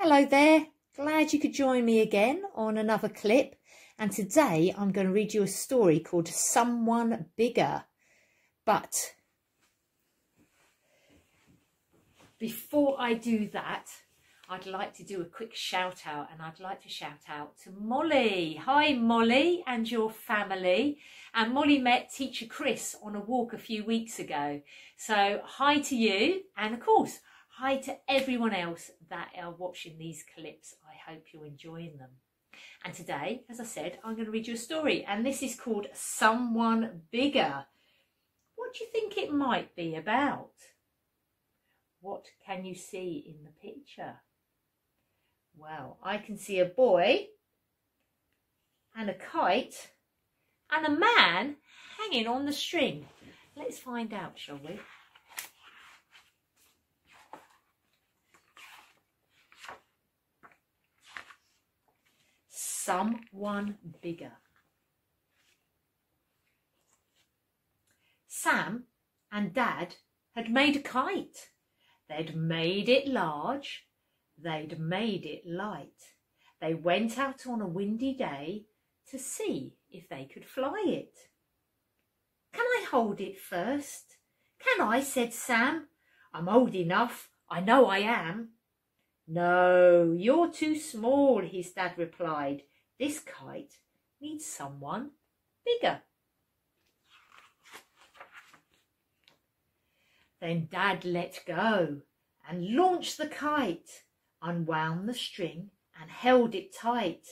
Hello there, glad you could join me again on another clip. And today I'm going to read you a story called Someone Bigger. But before I do that, I'd like to do a quick shout out and I'd like to shout out to Molly. Hi Molly and your family. And Molly met teacher Chris on a walk a few weeks ago. So hi to you and of course hi to everyone else that are watching these clips. I hope you're enjoying them. And today, as I said, I'm going to read you a story and this is called Someone Bigger. What do you think it might be about? What can you see in the picture? Well, I can see a boy and a kite and a man hanging on the string. Let's find out, shall we? Someone bigger. Sam and Dad had made a kite. They'd made it large They'd made it light. They went out on a windy day to see if they could fly it. Can I hold it first? Can I, said Sam. I'm old enough, I know I am. No, you're too small, his dad replied. This kite needs someone bigger. Then Dad let go and launched the kite unwound the string and held it tight,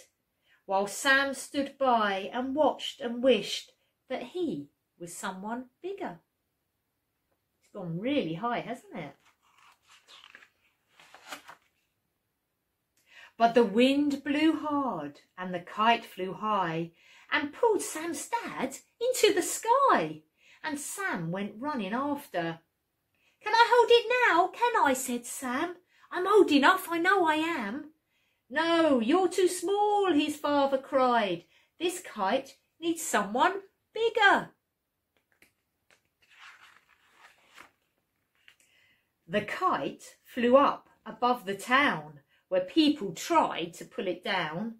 while Sam stood by and watched and wished that he was someone bigger. It's gone really high, hasn't it? But the wind blew hard and the kite flew high and pulled Sam's dad into the sky. And Sam went running after. Can I hold it now? Can I? said Sam. I'm old enough, I know I am. No, you're too small, his father cried. This kite needs someone bigger. The kite flew up above the town where people tried to pull it down.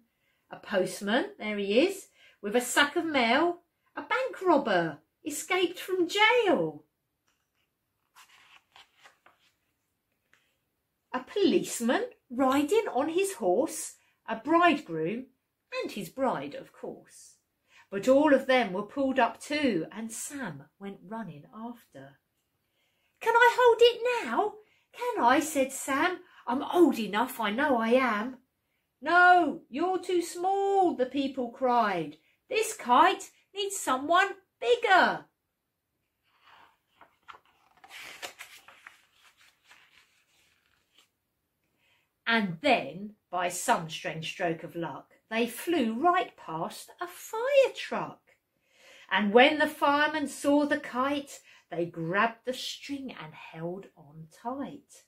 A postman, there he is, with a sack of mail. A bank robber escaped from jail. a policeman riding on his horse, a bridegroom, and his bride, of course. But all of them were pulled up too, and Sam went running after. Can I hold it now? Can I? said Sam. I'm old enough, I know I am. No, you're too small, the people cried. This kite needs someone bigger. And then, by some strange stroke of luck, they flew right past a fire truck. And when the firemen saw the kite, they grabbed the string and held on tight.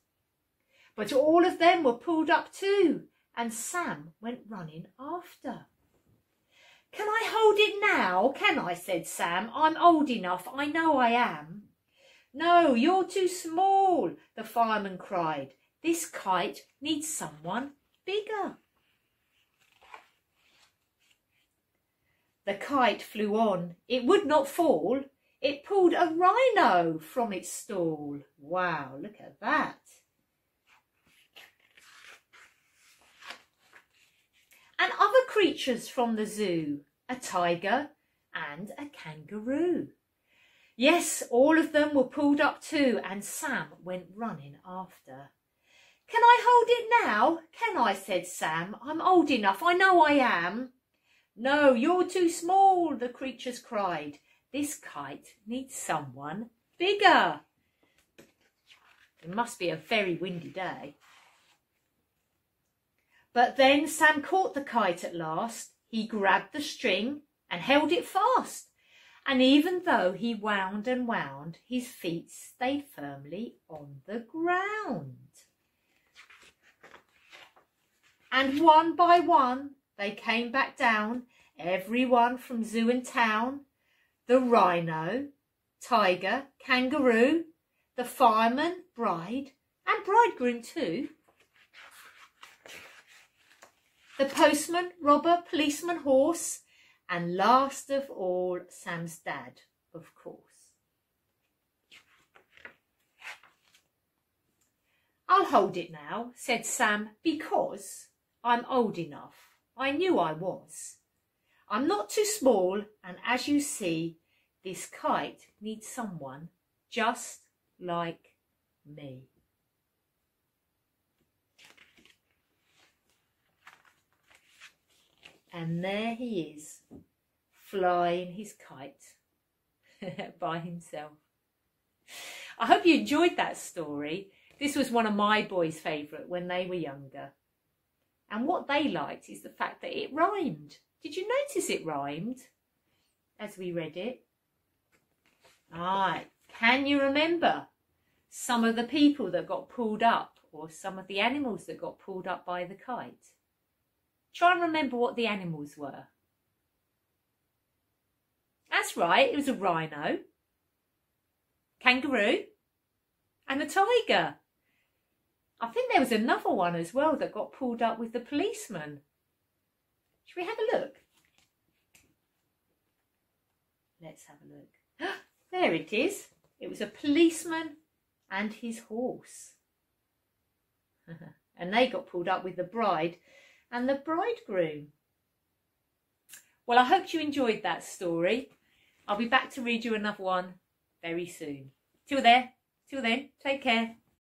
But all of them were pulled up too, and Sam went running after. Can I hold it now? Can I? said Sam. I'm old enough, I know I am. No, you're too small, the fireman cried. This kite needs someone bigger. The kite flew on. It would not fall. It pulled a rhino from its stall. Wow, look at that. And other creatures from the zoo, a tiger and a kangaroo. Yes, all of them were pulled up too, and Sam went running after. Can I hold it now? Can I? said Sam. I'm old enough, I know I am. No, you're too small, the creatures cried. This kite needs someone bigger. It must be a very windy day. But then Sam caught the kite at last. He grabbed the string and held it fast. And even though he wound and wound, his feet stayed firmly on the ground. And one by one they came back down, everyone from zoo and town. The rhino, tiger, kangaroo, the fireman, bride, and bridegroom too. The postman, robber, policeman, horse, and last of all, Sam's dad, of course. I'll hold it now, said Sam, because I'm old enough. I knew I was. I'm not too small, and as you see, this kite needs someone just like me. And there he is, flying his kite by himself. I hope you enjoyed that story. This was one of my boys' favourite when they were younger. And what they liked is the fact that it rhymed. Did you notice it rhymed as we read it? Right. Can you remember some of the people that got pulled up or some of the animals that got pulled up by the kite? Try and remember what the animals were. That's right, it was a rhino, kangaroo, and a tiger. I think there was another one as well that got pulled up with the policeman. Should we have a look? Let's have a look. there it is. It was a policeman and his horse. and they got pulled up with the bride and the bridegroom. Well, I hope you enjoyed that story. I'll be back to read you another one very soon. Till there, till then, take care.